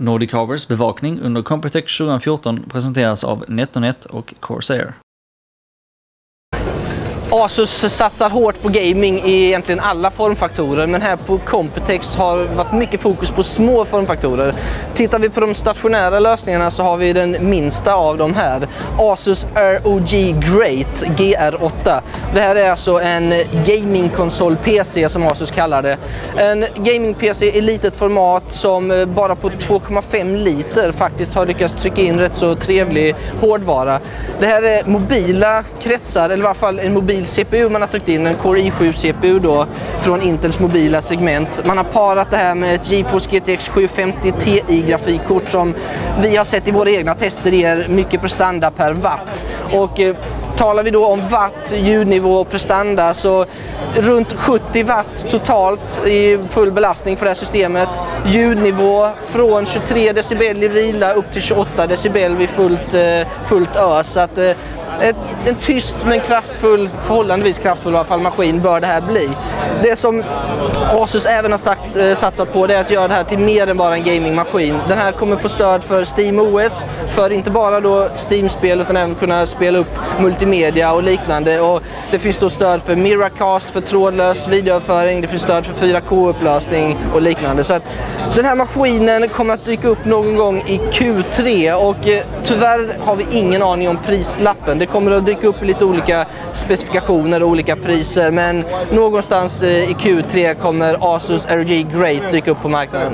Nordic Harvers bevakning under Computex 2014 presenteras av NetOnNet och Corsair. Asus satsar hårt på gaming i egentligen alla formfaktorer men här på Computex har varit mycket fokus på små formfaktorer. Tittar vi på de stationära lösningarna så har vi den minsta av dem här. Asus ROG Great GR8. Det här är alltså en gamingkonsol-PC som Asus kallar det. En gaming-PC i litet format som eh, bara på 2,5 liter faktiskt har lyckats trycka in rätt så trevlig hårdvara. Det här är mobila kretsar, eller i alla fall en mobil CPU man har tryckt in, en Core i7 CPU då från Intels mobila segment. Man har parat det här med ett GeForce GTX 750 Ti grafikkort som vi har sett i våra egna tester ger mycket prestanda per watt. Och eh, talar vi då om watt, ljudnivå och prestanda så runt 70 watt totalt i full belastning för det här systemet. Ljudnivå från 23 decibel i vila upp till 28 decibel vid fullt, eh, fullt ös. Så att, eh, ett, en tyst men kraftfull, förhållandevis kraftfull i alla fall, maskin bör det här bli. Det som Asus även har sagt, eh, satsat på det är att göra det här till mer än bara en gamingmaskin. Den här kommer få stöd för Steam OS, för inte bara då Steam-spel utan även kunna spela upp multimedia och liknande. Och det finns då stöd för Miracast, för trådlös videoöverföring, det finns stöd för 4K-upplösning och liknande. Så att den här maskinen kommer att dyka upp någon gång i Q3 och eh, tyvärr har vi ingen aning om prislappen. Det kommer att dyka upp lite olika specifikationer och olika priser men någonstans någonstans eh, i Q3 kommer Asus ROG Great dyka upp på marknaden.